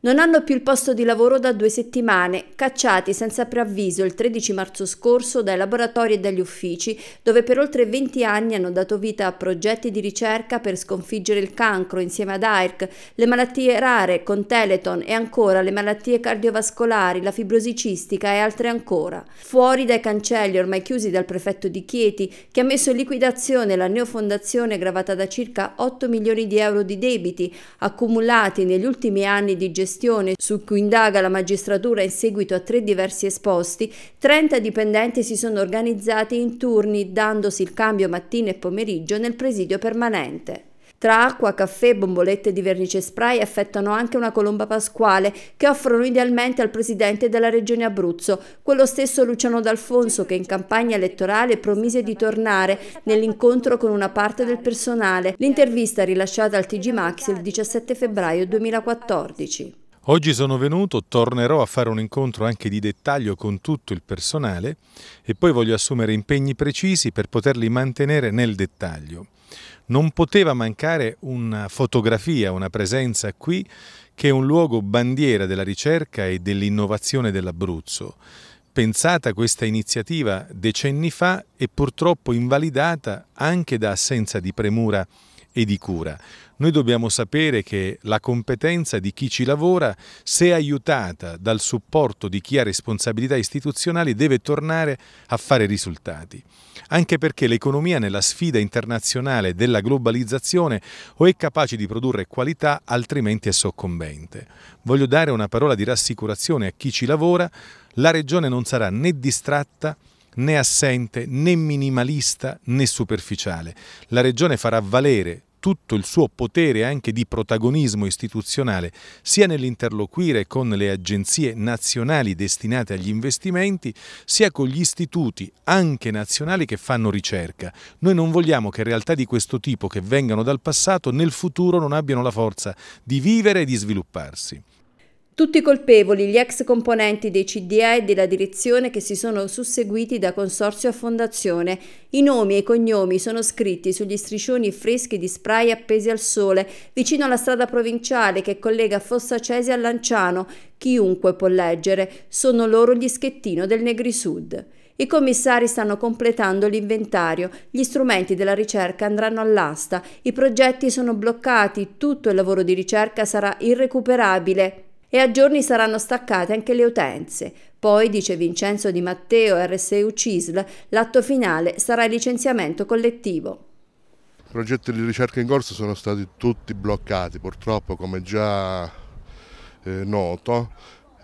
Non hanno più il posto di lavoro da due settimane, cacciati senza preavviso il 13 marzo scorso dai laboratori e dagli uffici, dove per oltre 20 anni hanno dato vita a progetti di ricerca per sconfiggere il cancro insieme ad AIRC, le malattie rare con Teleton e ancora le malattie cardiovascolari, la fibrosi cistica e altre ancora. Fuori dai cancelli ormai chiusi dal prefetto di Chieti, che ha messo in liquidazione la neofondazione gravata da circa 8 milioni di euro di debiti accumulati negli ultimi anni di gestione gestione su cui indaga la magistratura in seguito a tre diversi esposti, 30 dipendenti si sono organizzati in turni dandosi il cambio mattina e pomeriggio nel presidio permanente. Tra acqua, caffè bombolette di vernice spray affettano anche una colomba pasquale che offrono idealmente al presidente della regione Abruzzo, quello stesso Luciano D'Alfonso che in campagna elettorale promise di tornare nell'incontro con una parte del personale. L'intervista rilasciata al TG Max il 17 febbraio 2014. Oggi sono venuto, tornerò a fare un incontro anche di dettaglio con tutto il personale e poi voglio assumere impegni precisi per poterli mantenere nel dettaglio non poteva mancare una fotografia, una presenza qui che è un luogo bandiera della ricerca e dell'innovazione dell'Abruzzo. Pensata questa iniziativa decenni fa e purtroppo invalidata anche da assenza di premura e di cura. Noi dobbiamo sapere che la competenza di chi ci lavora, se aiutata dal supporto di chi ha responsabilità istituzionali, deve tornare a fare risultati. Anche perché l'economia nella sfida internazionale della globalizzazione o è capace di produrre qualità, altrimenti è soccombente. Voglio dare una parola di rassicurazione a chi ci lavora, la Regione non sarà né distratta né assente né minimalista né superficiale. La Regione farà valere tutto il suo potere anche di protagonismo istituzionale, sia nell'interloquire con le agenzie nazionali destinate agli investimenti, sia con gli istituti anche nazionali che fanno ricerca. Noi non vogliamo che realtà di questo tipo che vengano dal passato nel futuro non abbiano la forza di vivere e di svilupparsi. Tutti colpevoli gli ex componenti dei CDA e della direzione che si sono susseguiti da consorzio a fondazione. I nomi e i cognomi sono scritti sugli striscioni freschi di spray appesi al sole, vicino alla strada provinciale che collega Fossa Cesi a Lanciano. Chiunque può leggere. Sono loro gli schettino del Negri Sud. I commissari stanno completando l'inventario, gli strumenti della ricerca andranno all'asta, i progetti sono bloccati, tutto il lavoro di ricerca sarà irrecuperabile e a giorni saranno staccate anche le utenze. Poi, dice Vincenzo Di Matteo, RSU CISL, l'atto finale sarà il licenziamento collettivo. I progetti di ricerca in corso sono stati tutti bloccati, purtroppo come già eh, noto,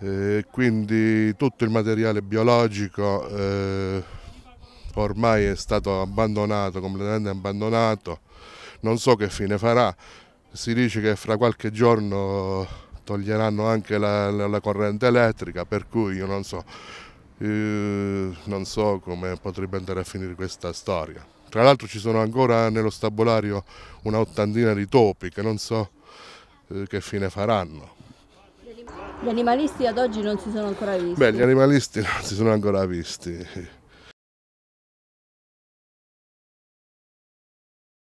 eh, quindi tutto il materiale biologico eh, ormai è stato abbandonato, completamente abbandonato, non so che fine farà, si dice che fra qualche giorno toglieranno anche la, la, corrente elettrica, per cui io non so, eh, non so come potrebbe andare a finire questa storia. Tra l'altro ci sono ancora nello stabolario una ottantina di topi che non so eh, che fine faranno. Gli animalisti ad oggi non si sono ancora visti? Beh, gli animalisti non si sono ancora visti.